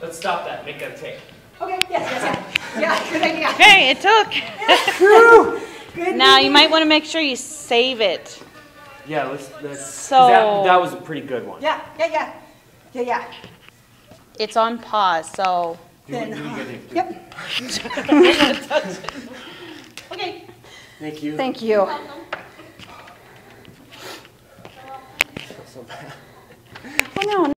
Let's stop that. Make that take. Okay, yes, yes, yeah. Yeah, good idea. Okay, it took. Good. Now you might want to make sure you save it. Yeah, let's. let's So- that, that was a pretty good one. Yeah, yeah, yeah. Yeah, yeah. It's on pause, so. Then. Yep, Okay. Thank you. thank you. So bad. Well, no,